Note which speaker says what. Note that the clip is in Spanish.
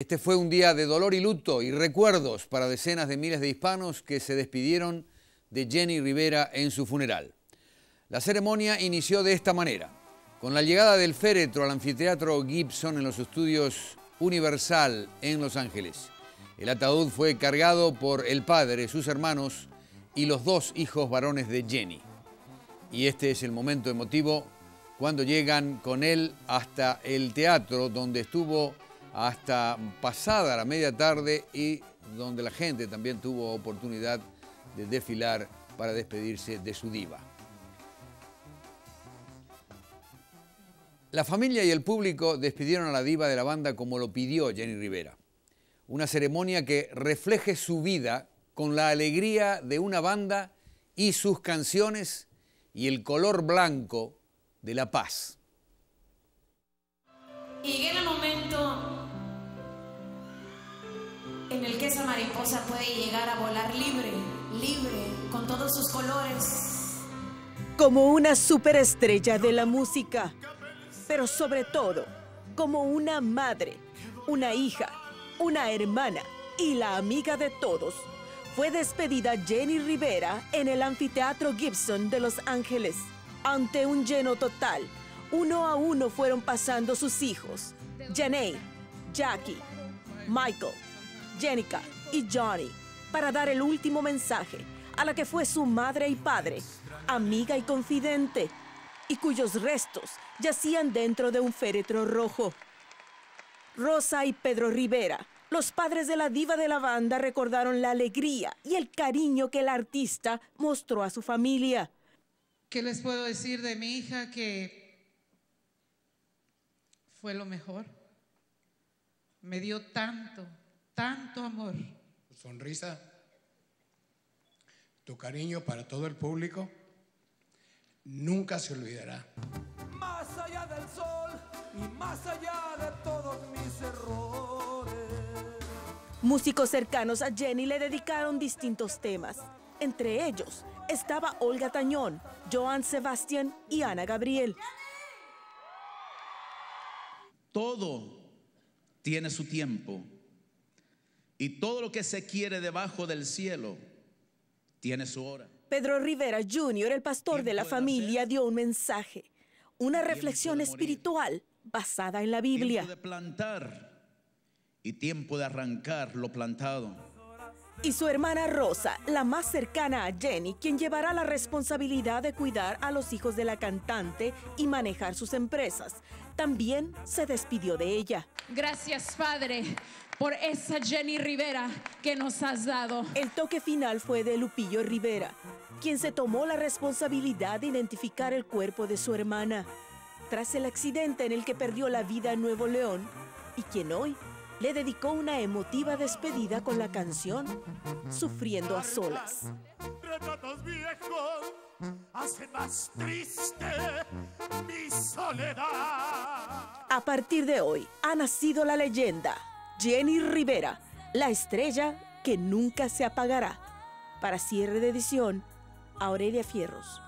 Speaker 1: Este fue un día de dolor y luto y recuerdos para decenas de miles de hispanos que se despidieron de Jenny Rivera en su funeral. La ceremonia inició de esta manera, con la llegada del féretro al anfiteatro Gibson en los estudios Universal en Los Ángeles. El ataúd fue cargado por el padre, sus hermanos y los dos hijos varones de Jenny. Y este es el momento emotivo cuando llegan con él hasta el teatro donde estuvo hasta pasada la media tarde y donde la gente también tuvo oportunidad de desfilar para despedirse de su diva. La familia y el público despidieron a la diva de la banda como lo pidió Jenny Rivera. Una ceremonia que refleje su vida con la alegría de una banda y sus canciones y el color blanco de la paz.
Speaker 2: Y en el momento en el que esa mariposa puede llegar a volar libre, libre, con todos sus colores.
Speaker 3: Como una superestrella de la música, pero sobre todo como una madre, una hija, una hermana y la amiga de todos. Fue despedida Jenny Rivera en el Anfiteatro Gibson de Los Ángeles. Ante un lleno total, uno a uno fueron pasando sus hijos, Janae, Jackie, Michael, Jenica y Johnny para dar el último mensaje a la que fue su madre y padre, amiga y confidente, y cuyos restos yacían dentro de un féretro rojo. Rosa y Pedro Rivera, los padres de la diva de la banda, recordaron la alegría y el cariño que el artista mostró a su familia.
Speaker 4: ¿Qué les puedo decir de mi hija que fue lo mejor? Me dio tanto, tanto amor.
Speaker 5: Tu sonrisa, tu cariño para todo el público, nunca se olvidará.
Speaker 6: Más allá del sol y más allá de todos mis errores.
Speaker 3: Músicos cercanos a Jenny le dedicaron distintos temas. Entre ellos estaba Olga Tañón, Joan Sebastián y Ana Gabriel.
Speaker 7: Todo tiene su tiempo y todo lo que se quiere debajo del cielo tiene su hora.
Speaker 3: Pedro Rivera Jr., el pastor de la familia, dio un mensaje, una reflexión espiritual basada en la Biblia.
Speaker 7: Tiempo de plantar y tiempo de arrancar lo plantado.
Speaker 3: Y su hermana Rosa, la más cercana a Jenny, quien llevará la responsabilidad de cuidar a los hijos de la cantante y manejar sus empresas, también se despidió de ella.
Speaker 2: Gracias, Padre, por esa Jenny Rivera que nos has dado.
Speaker 3: El toque final fue de Lupillo Rivera, quien se tomó la responsabilidad de identificar el cuerpo de su hermana tras el accidente en el que perdió la vida en Nuevo León y quien hoy le dedicó una emotiva despedida con la canción Sufriendo a solas.
Speaker 6: Retratos viejos hacen más triste mi soledad.
Speaker 3: A partir de hoy ha nacido la leyenda Jenny Rivera, la estrella que nunca se apagará. Para cierre de edición, Aurelia Fierros.